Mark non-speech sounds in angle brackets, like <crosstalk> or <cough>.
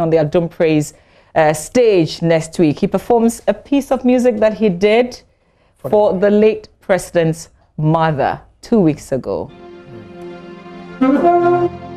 on the Adom Praise uh, stage next week. He performs a piece of music that he did for, the late president's mother two weeks ago. Mm. <laughs>